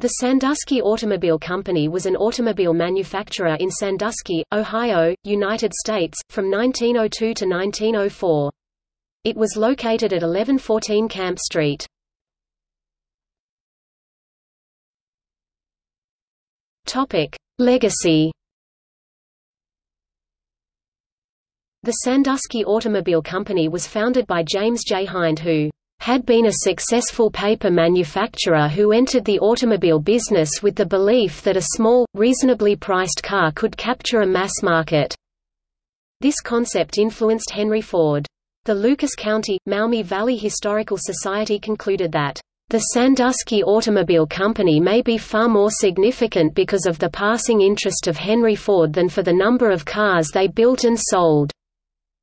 The Sandusky Automobile Company was an automobile manufacturer in Sandusky, Ohio, United States, from 1902 to 1904. It was located at 1114 Camp Street. Legacy The Sandusky Automobile Company was founded by James J. Hinde who had been a successful paper manufacturer who entered the automobile business with the belief that a small, reasonably priced car could capture a mass market. This concept influenced Henry Ford. The Lucas County, Maumee Valley Historical Society concluded that, "...the Sandusky Automobile Company may be far more significant because of the passing interest of Henry Ford than for the number of cars they built and sold."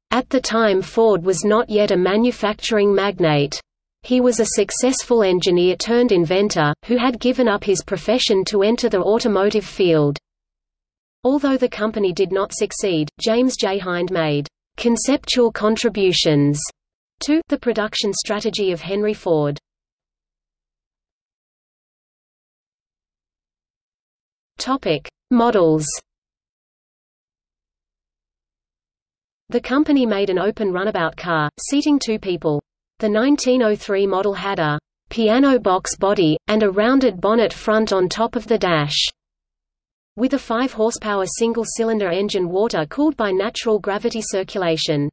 At the time Ford was not yet a manufacturing magnate. He was a successful engineer turned inventor, who had given up his profession to enter the automotive field. Although the company did not succeed, James J. Hinde made conceptual contributions to the production strategy of Henry Ford. Topic: Models. The company made an open runabout car, seating two people. The 1903 model had a piano box body, and a rounded bonnet front on top of the dash. With a 5 horsepower single-cylinder engine water-cooled by natural gravity circulation.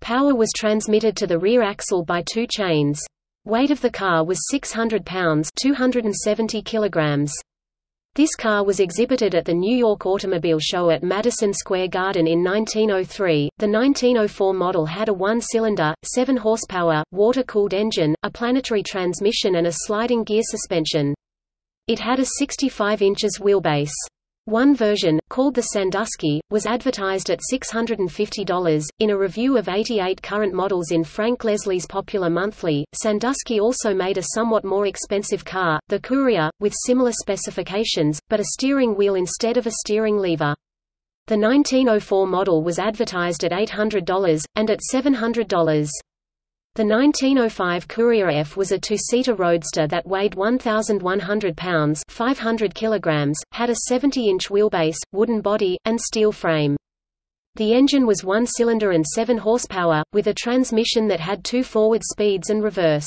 Power was transmitted to the rear axle by two chains. Weight of the car was 600 pounds 270 kilograms. This car was exhibited at the New York Automobile Show at Madison Square Garden in 1903. The 1904 model had a one-cylinder, 7 horsepower, water-cooled engine, a planetary transmission and a sliding gear suspension. It had a 65 inches wheelbase. One version, called the Sandusky, was advertised at $650. In a review of 88 current models in Frank Leslie's Popular Monthly, Sandusky also made a somewhat more expensive car, the Courier, with similar specifications, but a steering wheel instead of a steering lever. The 1904 model was advertised at $800, and at $700. The 1905 Courier F was a two-seater roadster that weighed 1,100 pounds 500 kilograms, had a 70-inch wheelbase, wooden body, and steel frame. The engine was one-cylinder and 7 horsepower, with a transmission that had two forward speeds and reverse.